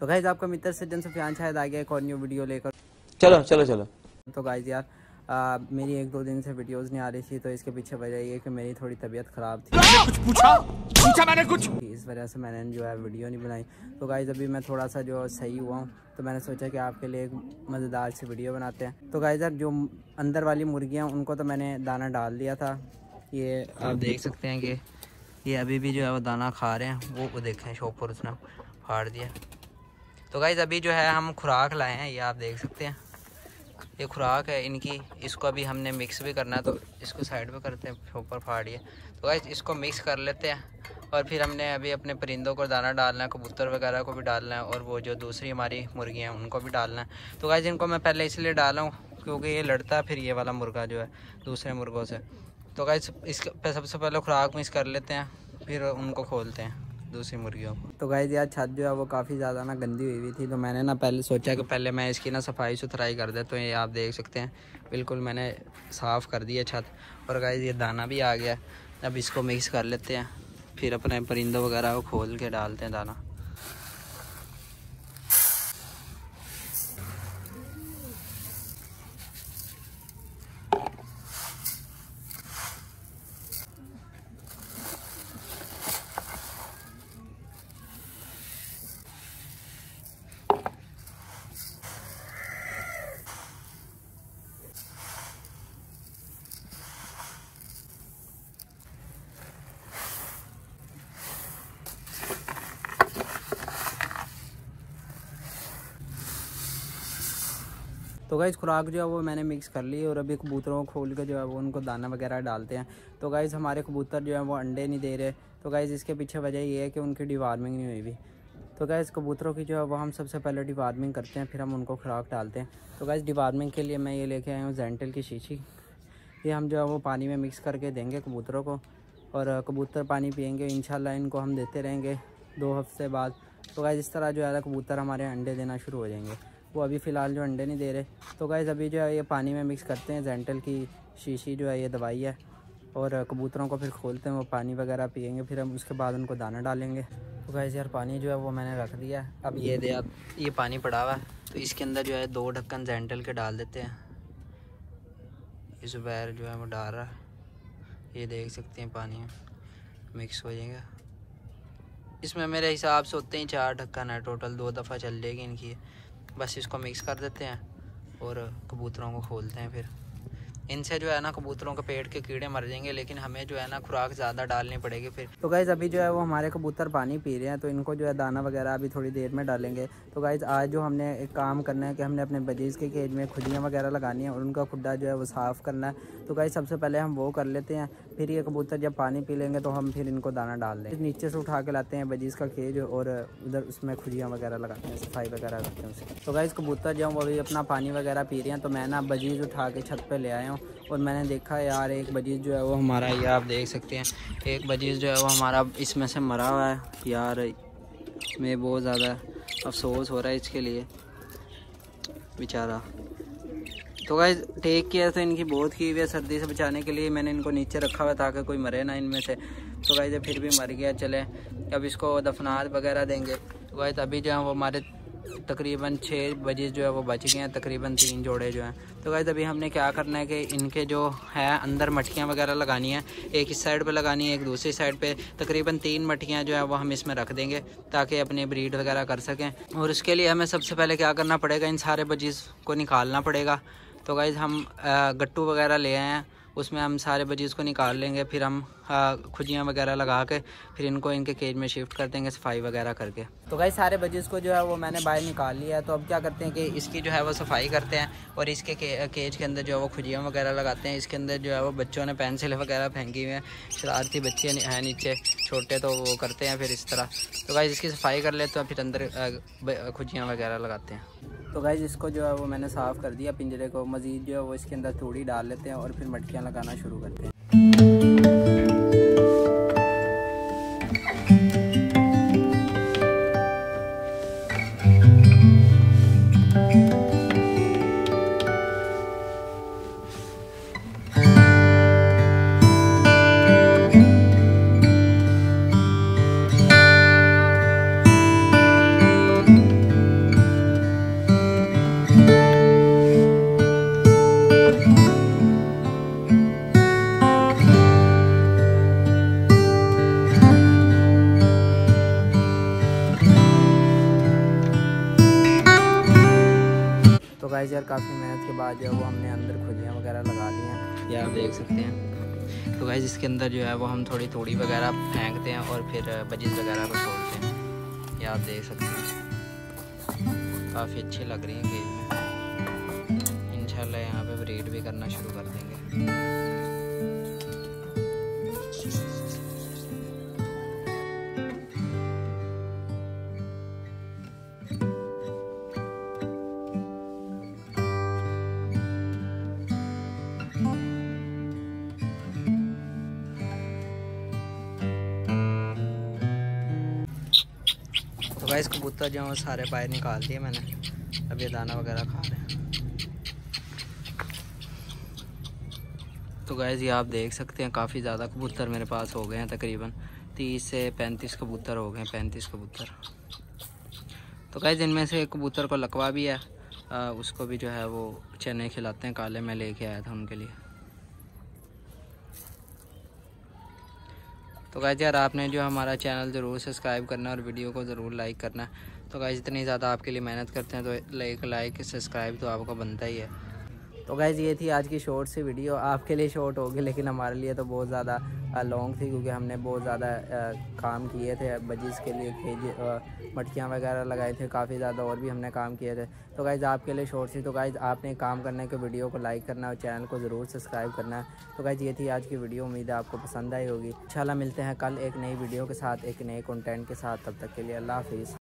तो गाइज़ आपका मित्र सज्जन सुफियान शायद आ गया एक और न्यू वीडियो लेकर। चलो चलो चलो। तो गाइज़ यार आ, मेरी एक दो दिन से वीडियोस नहीं आ रही थी तो इसके पीछे वजह ये कि मेरी थोड़ी तबीयत ख़राब थी। कुछ पूछा? पूछा मैंने कुछ? इस वजह से मैंने जो है वीडियो नहीं बनाई। तो गाइज़ अभी मैं थोड़ा सा जो सही हुआ हूँ तो मैंने सोचा कि आपके लिए एक मज़ेदार सी वीडियो बनाते हैं। तो गाइज़ यार जो अंदर वाली मुर्गियाँ उनको तो मैंने दाना डाल दिया था। ये आप देख सकते हैं कि ये अभी भी जो है वो दाना खा रहे हैं। वो वो देखें शॉप पर उसने फाड़ दिया। तो गाइज़ अभी जो है हम खुराक लाए हैं, ये आप देख सकते हैं। ये खुराक है, इनकी, इसको अभी हमने मिक्स भी करना है तो इसको साइड पे करते हैं, ऊपर फाड़िए तो गाइज़ इसको मिक्स कर लेते हैं, और फिर हमने अभी अपने परिंदों को दाना डालना है, कबूतर वगैरह को भी डालना है, और वो जो दूसरी हमारी मुर्गियाँ हैं, उनको भी डालना है। तो गाइज़ इनको मैं पहले इसलिए डाला हूँ, क्योंकि ये लड़ता है फिर ये वाला मुर्गा जो है, दूसरे मुर्गों से। तो गाइज़ इस सबसे पहले खुराक मिक्स कर लेते हैं, फिर उनको खोलते हैं। दूसरी मुर्गियों को तो गाइज़ यार, छत जो है वो काफ़ी ज़्यादा ना गंदी हुई हुई थी तो मैंने ना पहले सोचा कि पहले मैं इसकी ना सफ़ाई सुथराई कर दे तो ये आप देख सकते हैं। बिल्कुल मैंने साफ़ कर दिया छत। और गाइज़ ये दाना भी आ गया अब इसको मिक्स कर लेते हैं। फिर अपने परिंदों वगैरह को खोल के डालते हैं दाना। तो गाइज़ खुराक जो है वो मैंने मिक्स कर ली और अभी कबूतरों को खोल के जो है वो उनको दाना वगैरह डालते हैं। तो गाइज़ हमारे कबूतर जो है वो अंडे नहीं दे रहे। तो गाइज़ इसके पीछे वजह ये है कि उनकी डिवार्मिंग नहीं हुई भी। तो गाइज़ कबूतरों की जो है वो हम सबसे पहले डिवार्मिंग करते हैं, फिर हम उनको खुराक डालते हैं। तो गाइज़ डिवार्मिंग के लिए मैं ये लेके आया हूँ जेंटल की शीशी। ये हम जो है वो पानी में मिक्स करके देंगे कबूतरों को और कबूतर पानी पियेंगे। इन इनको हम देते रहेंगे दो हफ़्ते बाद। तो गाइज़ इस तरह जो है कबूतर हमारे अंडे देना शुरू हो जाएँगे। वो अभी फ़िलहाल जो अंडे नहीं दे रहे। तो गाइज़ अभी जो है ये पानी में मिक्स करते हैं जेंटल की शीशी जो है ये दवाई है। और कबूतरों को फिर खोलते हैं वो पानी वगैरह पियेंगे फिर हम उसके बाद उनको दाना डालेंगे। तो गाइज़ यार पानी जो है वो मैंने रख दिया है। अब ये दे आप ये पानी पड़ा हुआ है। तो इसके अंदर जो है दो ढक्कन जेंटल के डाल देते हैं। इस बैर जो है वो डाल रहा है। ये देख सकते हैं पानी में मिक्स हो जाएगा। इसमें मेरे हिसाब से होते ही चार ढक्कन है। टोटल दो दफ़ा चल जाएगी इनकी। बस इसको मिक्स कर देते हैं और कबूतरों को खोलते हैं फिर। इनसे जो है ना कबूतरों के पेट के कीड़े मर जाएँगे, लेकिन हमें जो है ना खुराक ज़्यादा डालनी पड़ेगी फिर। तो गाइज़ अभी जो है वो हमारे कबूतर पानी पी रहे हैं तो इनको जो है दाना वगैरह अभी थोड़ी देर में डालेंगे। तो गाइज़ आज जो हमने एक काम करना है कि हमने अपने बजीज़ के केज में खुदियाँ वगैरह लगानी है और उनका खुड्डा जो है वो साफ़ करना है। तो गाइज़ सबसे पहले हम वो कर लेते हैं फिर ये कबूतर जब पानी पी लेंगे तो हम फिर इनको दाना डाल दें नीचे से उठा के लाते हैं बजीज़ का केज और उधर उसमें खुजियाँ वगैरह लगाते हैं, सफ़ाई वगैरह करते हैं उसकी तो गाइज़ कबूतर जो वो अभी अपना पानी वगैरह पी रहे हैं तो मैं ना बजीज़ उठा के छत पर ले आया हूँ और मैंने देखा यार, एक बजीज़ जो है वो हमारा, ये आप देख सकते हैं, एक बजीज़ जो है वो हमारा इसमें से मरा हुआ है। यार मैं बहुत ज़्यादा अफसोस हो रहा है इसके लिए, बेचारा। तो गाइज़ टेक केयर तो इनकी बहुत की हुई है सर्दी से बचाने के लिए। मैंने इनको नीचे रखा हुआ ताकि कोई मरे ना इनमें से। तो गाइज़ फिर भी मर गया, चले। अब इसको दफनात वगैरह देंगे। तो गाइज़ अभी जो है वो हमारे तकरीबन छः बजे जो है वो बच गए हैं, तकरीबन तीन जोड़े जो हैं। तो गाइज़ अभी हमने क्या करना है कि इनके जो है, अंदर मटकियाँ वगैरह लगानी है। एक इस साइड पे लगानी है, एक दूसरी साइड पे। तकरीबन तीन मटकियाँ जो है, वो हम इसमें रख देंगे, ताकि अपनी ब्रीड वगैरह कर सकें। और उसके लिए हमें सबसे पहले क्या करना पड़ेगा? इन सारे बजीज़ को निकालना पड़ेगा। तो गाइज़ हम गट्टू वगैरह ले आए हैं। उसमें हम सारे बजीज़ को निकाल लेंगे फिर हम खुजियाँ वगैरह लगा के फिर इनको इनके केज में शिफ्ट कर देंगे सफ़ाई वगैरह करके। तो भाई सारे बजीज़ को जो है वो मैंने बाहर निकाल लिया है। तो अब क्या करते हैं कि इसकी जो है वो सफ़ाई करते हैं और इसके के, केज के अंदर जो है वो खुजियाँ वगैरह लगाते हैं। इसके अंदर जो है वो बच्चों ने पेंसिल वगैरह फेंकी हुई हैं। शरारती बच्चे हैं नीचे छोटे तो वो करते हैं फिर इस तरह। तो गाइज़ इसकी सफ़ाई कर लेते हैं फिर अंदर खुजियाँ वगैरह लगाते हैं। तो गाइज़ इसको जो है वो मैंने साफ़ कर दिया पिंजरे को। मज़ीद जो है वो इसके अंदर थोड़ी डाल लेते हैं और फिर मटकियाँ लगाना शुरू करते हैं। गाइस यार काफ़ी मेहनत के बाद जो है वो हमने अंदर खुजियाँ वगैरह लगा ली हैं। यार आप देख सकते हैं। तो गाइज़ इसके अंदर जो है वो हम थोड़ी थोड़ी वगैरह फेंकते हैं और फिर बजिस वगैरह को छोड़ते हैं। या आप देख सकते हैं। काफ़ी अच्छी लग रही हैं केज में इंशाल्लाह यहाँ पर ब्रीड भी करना शुरू कर देंगे। गाइस कबूतर जो सारे बाहर निकाल दिए मैंने। अब ये दाना वगैरह खा रहे हैं। तो गाइस ये आप देख सकते हैं काफ़ी ज़्यादा कबूतर मेरे पास हो गए हैं तकरीबन। तीस से पैंतीस कबूतर हो गए हैं पैंतीस कबूतर। तो गाइस इनमें से एक कबूतर को लकवा भी है। आ, उसको भी जो है वो चने खिलाते हैं काले में लेके आया था उनके लिए। तो गाइज़ यार आपने जो हमारा चैनल ज़रूर सब्सक्राइब करना और वीडियो को ज़रूर लाइक करना। तो गाइज़ इतनी ज़्यादा आपके लिए मेहनत करते हैं तो लाइक लाइक सब्सक्राइब तो आपका बनता ही है। तो गाइज़ ये थी आज की शॉर्ट सी वीडियो आपके लिए शॉर्ट होगी, लेकिन हमारे लिए तो बहुत ज़्यादा लॉन्ग थी, क्योंकि हमने बहुत ज़्यादा काम किए थे। बजिस के लिए खेज मटकियाँ वगैरह लगाए थे, काफ़ी ज़्यादा और भी हमने काम किए थे। तो गाइज़ आपके लिए शॉर्ट थी तो गाइज़ आपने काम करने के वीडियो को लाइक करना और चैनल को ज़रूर सब्सक्राइब करना। है तो गाइज़ ये थी आज की वीडियो उम्मीद है आपको पसंद आई होगी। इंशाल्लाह मिलते हैं कल एक नई वीडियो के साथ, एक नए कंटेंट के साथ। तब तक के लिए अल्लाह हाफिज़।